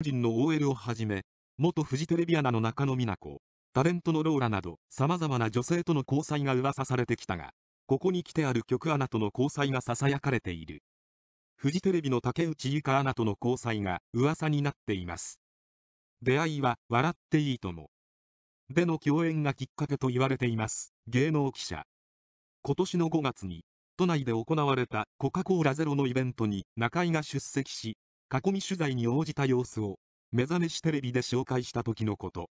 人の OL をはじめ、元フジテレビアナの中野美奈子、タレントのローラなど様々な女性との交際が噂されてきたが、ここに来てある局アナとの交際が囁かれている。フジテレビの竹内由香アナとの交際が噂になっています。出会いは笑っていいとも。での共演がきっかけと言われています。芸能記者。今年の5月に、都内で行われたコカ・コーラゼロのイベントに中井が出席し、囲み取材に応じた様子を、目覚めしテレビで紹介した時のこと。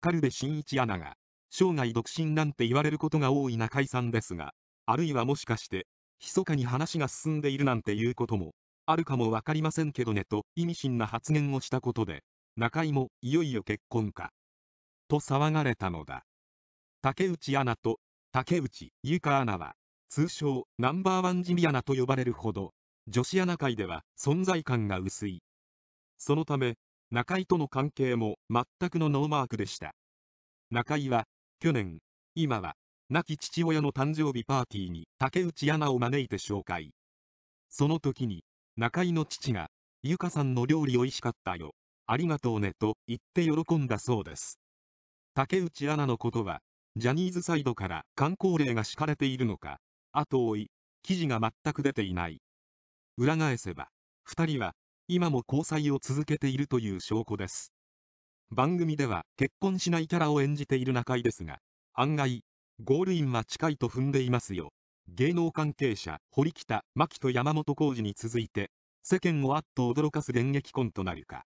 カルベ新一アナが、生涯独身なんて言われることが多い中井さんですが、あるいはもしかして、密かに話が進んでいるなんていうことも、あるかもわかりませんけどねと意味深な発言をしたことで、中井もいよいよ結婚か。と騒がれたのだ。竹内アナと竹内優香アナは、通称ナンバーワンジミアナと呼ばれるほど、女子アナ界では存在感が薄い。そのため、中井との関係も全くのノーマークでした。中井は、去年、今は、亡き父親の誕生日パーティーに竹内アナを招いて紹介。その時に、中井の父が、ゆかさんの料理美味しかったよ。ありがとうねと言って喜んだそうです。竹内アナのことは、ジャニーズサイドから観光令が敷かれているのか、後追い、記事が全く出ていない。裏返せば、2人は、今も交際を続けているという証拠です。番組では結婚しないキャラを演じている中井ですが、案外、ゴールインは近いと踏んでいますよ。芸能関係者、堀北、牧と山本浩二に続いて、世間をあっと驚かす電撃婚となるか。